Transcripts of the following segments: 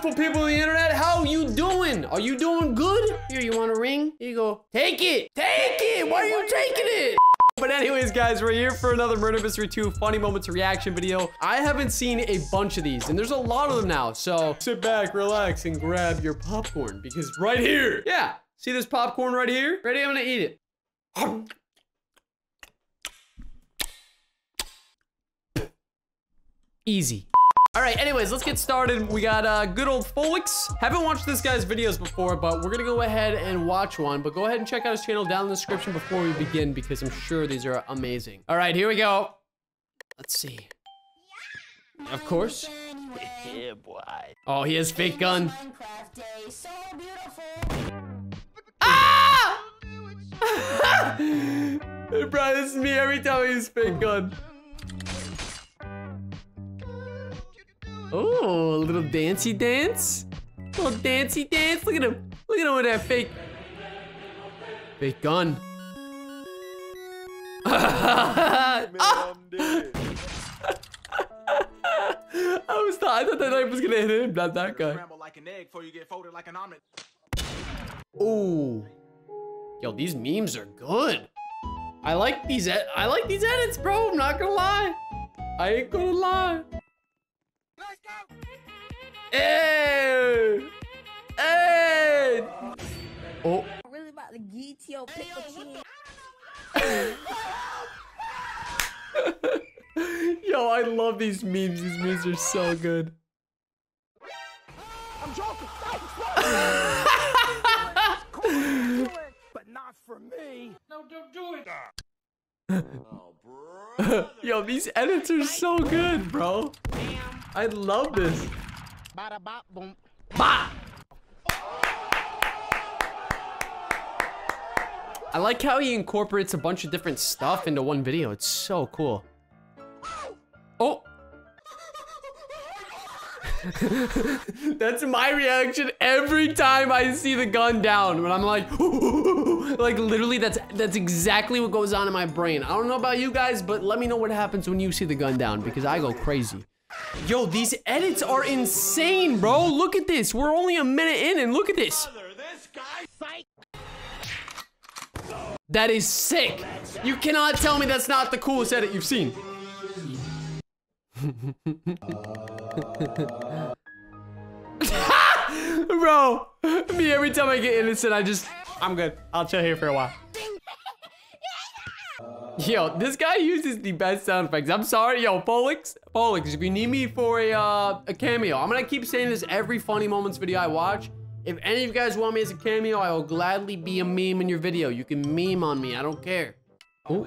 beautiful people of the internet. How you doing? Are you doing good? Here, you want a ring? Here you go. Take it. Take it. Why are you taking it? But anyways, guys, we're here for another Murder Mystery 2 Funny Moments reaction video. I haven't seen a bunch of these, and there's a lot of them now. So sit back, relax, and grab your popcorn because right here, yeah, see this popcorn right here? Ready? I'm gonna eat it. Easy. All right, anyways, let's get started. We got uh, good old Folix. Haven't watched this guy's videos before, but we're gonna go ahead and watch one. But go ahead and check out his channel down in the description before we begin because I'm sure these are amazing. All right, here we go. Let's see. Of course. Yeah, boy. Oh, he has fake gun. Ah! Bro, this is me every time I use fake gun. Oh, a little dancey dance. A little dancey dance. Look at him. Look at him with that fake. Fake gun. Ah! I was thought I thought that knife was gonna hit him, not that guy. Like an egg before you get folded like an omelet. Ooh. Yo, these memes are good. I like these I like these edits, bro. I'm not gonna lie. I ain't gonna lie. Hey! Hey! Oh. really about to get your Pikachu. Yo, I love these memes. These memes are so good. I'm joking. but not for me. No, don't do it. Yo, these edits are so good, bro. I love this. Bada bop boom. I like how he incorporates a bunch of different stuff into one video. It's so cool. Oh! That's my reaction every time I see the gun down. When I'm like, like literally, that's that's exactly what goes on in my brain. I don't know about you guys, but let me know what happens when you see the gun down because I go crazy. Yo, these edits are insane, bro. Look at this. We're only a minute in, and look at this. That is sick. You cannot tell me that's not the coolest edit you've seen. Bro, me every time I get innocent, I just, I'm good. I'll chill here for a while. Yo, this guy uses the best sound effects. I'm sorry, yo, Folix, Folix, if you need me for a, uh, a cameo, I'm gonna keep saying this every funny moments video I watch. If any of you guys want me as a cameo, I will gladly be a meme in your video. You can meme on me, I don't care. Ooh.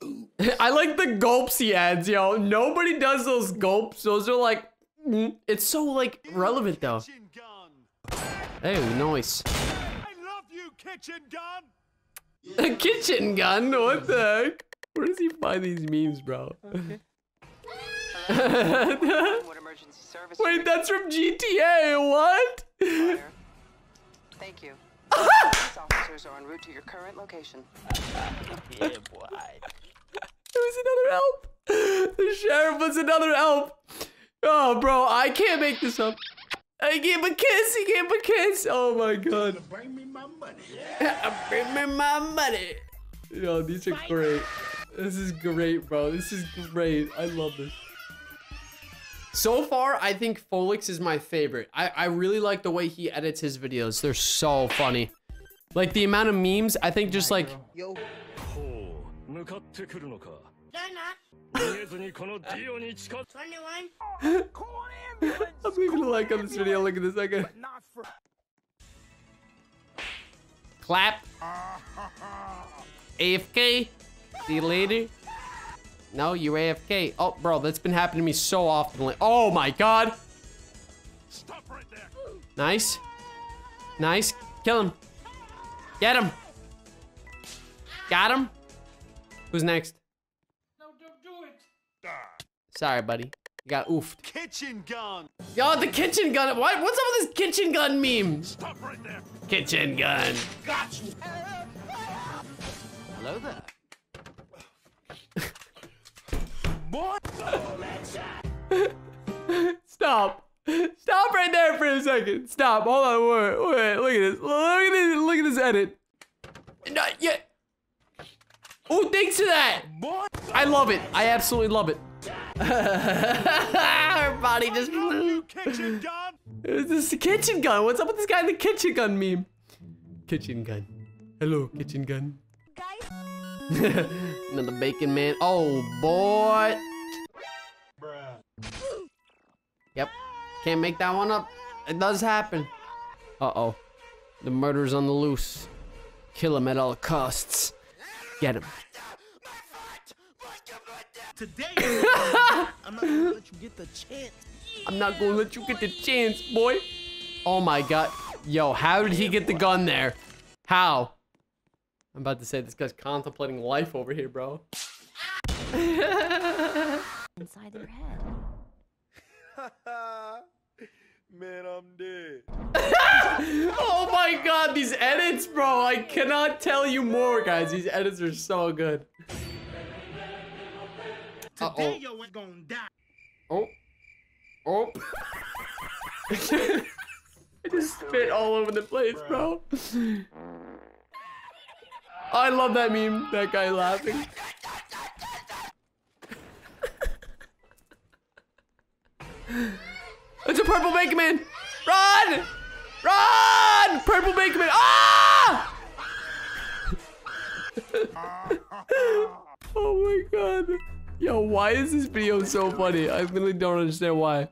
I like the gulps he adds, yo. Nobody does those gulps. Those are like, mm, it's so like relevant though. Hey, nice. I love you, kitchen gun. A kitchen gun? What the heck? Where does he find these memes, bro? Service? Wait, that's from GTA. What? Thank you. Officers are en route to your current location. Yeah, boy. There was another help. The sheriff was another help. Oh, bro, I can't make this up. I gave a kiss. He gave a kiss. Oh my god. Bring me my money. Bring me my money. Yo, these are great. This is great, bro. This is great. I love this. So far, I think Folix is my favorite. I, I really like the way he edits his videos. They're so funny. Like the amount of memes, I think just like ほ I'm leaving a like on this video. Look at this second. Clap. AFK. See you later. No, you AFK. Oh, bro, that's been happening to me so often. Oh my god. Stop right there. Nice. Nice. Kill him. Get him. Got him. Who's next? Sorry, buddy. You got oofed. Kitchen gun. Yo, the kitchen gun. What? What's up with this kitchen gun meme? Stop right there. Kitchen gun. Got you. Hello there. Stop. Stop right there. For a second. Stop. Hold on. Wait, wait. Look at this. Look at this. Look at this edit. Not yet. Oh, thanks to that. I love it. I absolutely love it. Her body just. Kitchen gun! This is the kitchen gun. What's up with this guy in the kitchen gun meme? Kitchen gun. Hello, kitchen gun. Another bacon man. Oh boy. Yep. Can't make that one up. It does happen. Uh oh. The murderer's on the loose. Kill him at all costs. Get him. Today, I'm not gonna let you get the chance. I'm not gonna let you get the chance, boy. Oh my god. Yo, how did he get the gun there? How? I'm about to say this guy's contemplating life over here, bro. Inside their head. man, I'm dead. Oh my god, these edits, bro. I cannot tell you more, guys. These edits are so good. Uh oh. yo ain't gonna die. Oh. Oh. I just spit all over the place, bro. I love that meme. That guy laughing. it's a purple bacon man. Run! Run! Purple bacon man. Ah! oh my god. Yo, why is this video so funny? I literally don't understand why.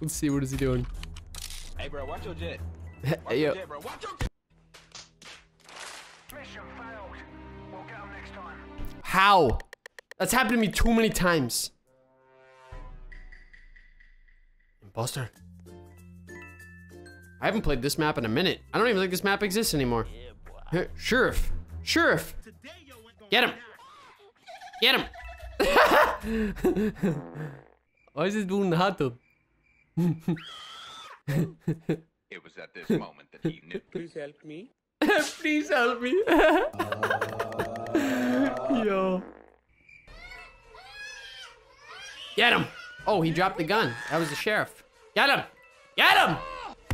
Let's see, what is he doing? Hey, bro, watch your jet. Hey, yo. Jet, bro, watch your Mission failed. We'll get 'em next time. How? That's happened to me too many times. Imposter. I haven't played this map in a minute. I don't even think this map exists anymore. Here, Sheriff. Sheriff. Today, yo ain't gonna Get him. Get him. Why is this doing the hot tub? It was at this moment that he knew. Please help me. Please help me. Yo. Get him. Oh, he dropped the gun. That was the sheriff. Get him. Get him.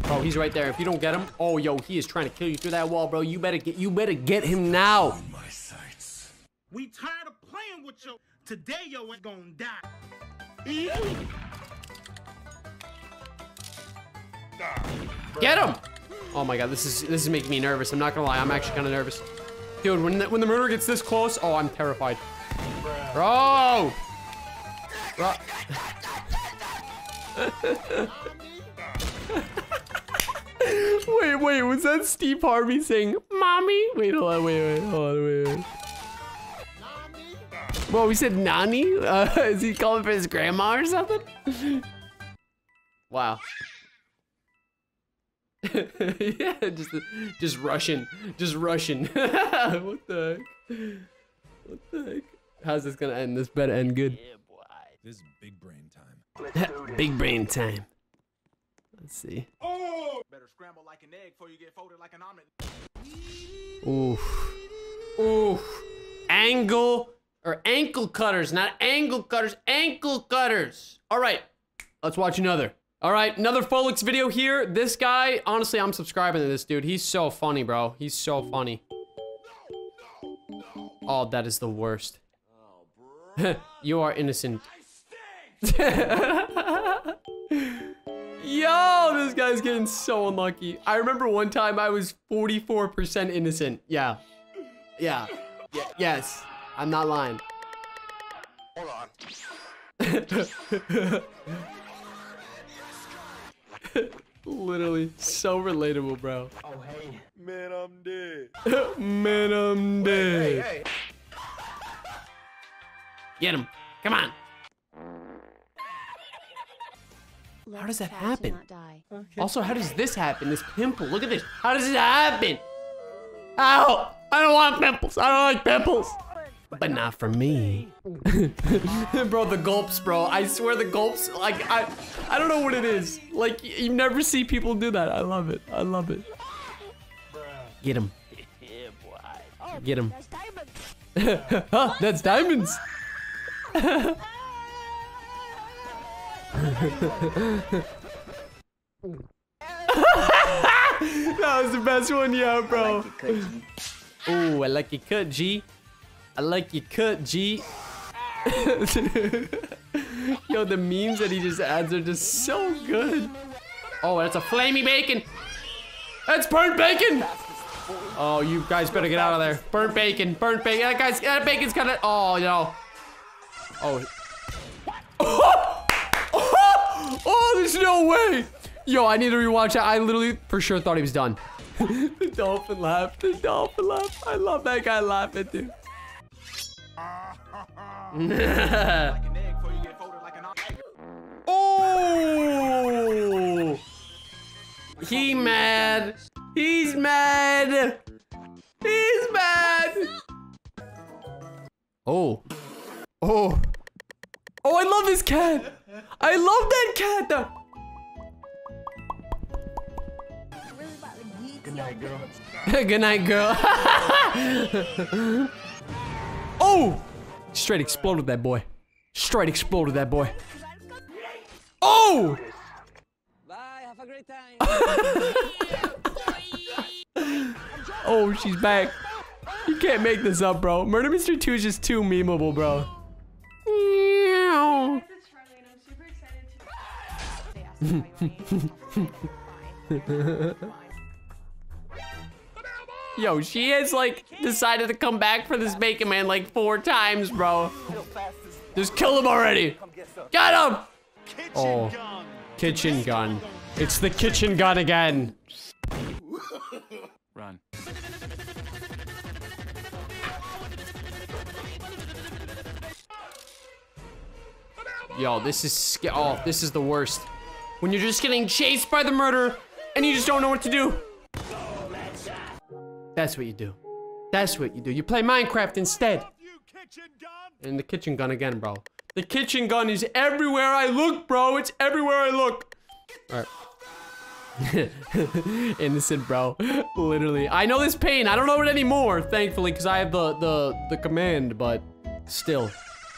Bro, he's right there. If you don't get him, oh, yo, he is trying to kill you through that wall, bro. You better get, you better get him now. We tired of playing with you. Today, yo ain't gonna die. Get him. Oh my god, this is this is making me nervous. I'm not gonna lie. I'm actually kind of nervous. Dude, when the, when the murderer gets this close, oh, I'm terrified. Bro. Bro. wait, wait, was that Steve Harvey saying, Mommy? Wait, hold on, wait, wait, hold on, wait, wait. Whoa, he said Nani? Uh, is he calling for his grandma or something? wow. yeah, just just Russian, just Russian. what the heck? What the heck? How's this gonna end? This better end good. Yeah, boy. This is big brain time. Big brain time. Let's see. Oh! Better scramble like an egg before you get folded like an omelet. Oof. Oof. Angle or ankle cutters, not angle cutters, ankle cutters. All right, let's watch another. All right, another Folix video here. This guy, honestly, I'm subscribing to this dude. He's so funny, bro. He's so funny. Oh, that is the worst. you are innocent. Yo, this guy's getting so unlucky. I remember one time I was 44% innocent. Yeah. Yeah. Y- yes. I'm not lying. Hold on. Literally so relatable, bro. Oh, hey. Man, I'm dead. Man, I'm dead. Hey, Get him. Come on. Let does that happen? not die. Also, how does this happen? This pimple. Look at this. How does it happen? Ow! I don't want pimples. I don't like pimples. But not for me. bro, the gulps, bro. I swear the gulps, like, I I don't know what it is. Like, you never see people do that. I love it. I love it. Get him. Get him. That's huh, that's diamonds. that was the best one yet, bro. Ooh, I like your cut, G. I like your cut, G. Yo, the memes that he just adds are just so good. Oh, that's a flamey bacon. That's burnt bacon. Oh, you guys better get out of there. Burnt bacon, burnt bacon. That guy's that bacon's of. Oh, no. Oh. Oh, oh, there's no way. Yo, I need to rewatch that. I literally for sure thought he was done. the dolphin laugh. The dolphin laugh. I love that guy laughing, dude. Oh! He mad. He's mad. He's mad. Oh. Oh. Oh, I love this cat. I love that cat though. Good night, girl. oh! Straight exploded that boy. Straight exploded that boy. Oh! Bye, have a great time. Oh, she's back. You can't make this up, bro. Murder Mystery 2 is just too memeable, bro. Meow. Yo, she has like decided to come back for this bacon man like four times, bro. Just kill him already. Got him. Oh, kitchen gun. It's the kitchen gun again. Run. Yo, this is sca- oh, this is the worst. When you're just getting chased by the murderer and you just don't know what to do. That's what you do. That's what you do. You play Minecraft instead. And the kitchen gun again, bro. The kitchen gun is everywhere I look, bro. It's everywhere I look. Alright. Innocent, bro. Literally. I know this pain. I don't know it anymore, thankfully, because I have the, the, the command, but still.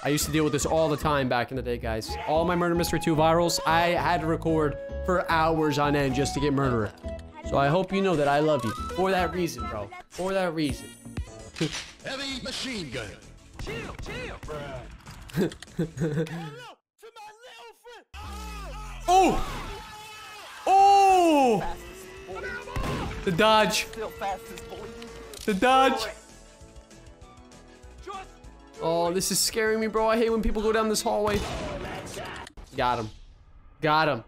I used to deal with this all the time back in the day, guys. All my Murder Mystery 2 virals, I had to record for hours on end just to get Murderer. So I hope you know that I love you. For that reason, bro. For that reason. Heavy machine gun. Chill, chill, bro. Oh! Oh! The dodge. The dodge. Oh, this is scaring me, bro. I hate when people go down this hallway. Got him. Got him.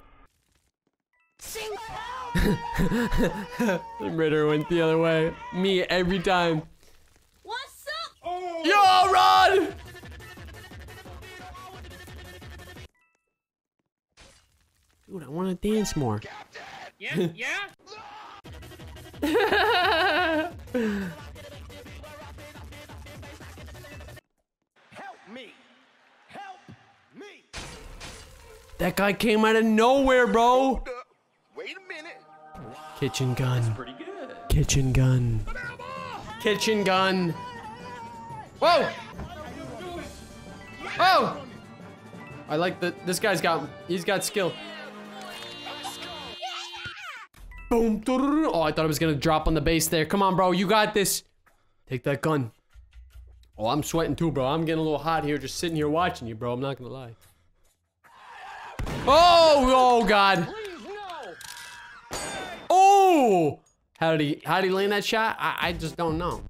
the murderer went the other way. Me every time. What's up? Oh. Yo, run! Dude, I want to dance more. Yeah, yeah. Help me! Help me! that guy came out of nowhere, bro. Wait a minute. Kitchen gun. Kitchen gun. Kitchen gun. Whoa! Oh! I like that. This guy's got. He's got skill. Boom. Oh, I thought it was gonna drop on the base there. Come on, bro. You got this. Take that gun. Oh, I'm sweating too, bro. I'm getting a little hot here, just sitting here watching you, bro. I'm not gonna lie. Oh, oh, God. Oh! How did he how did he land that shot? I, I just don't know.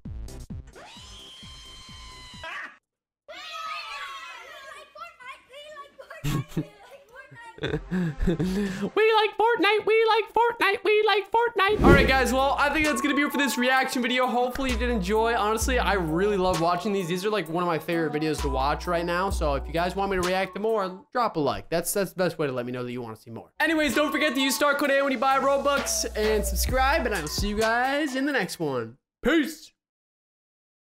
We like Fortnite, we like Fortnite, we like Fortnite. All right, guys, well, I think that's gonna be it for this reaction video. Hopefully you did enjoy. Honestly, I really love watching these. These are like one of my favorite videos to watch right now. So if you guys want me to react to more, drop a like. That's that's the best way to let me know that you want to see more. Anyways, don't forget to use star code Ant when you buy Robux and subscribe, and I will see you guys in the next one. Peace.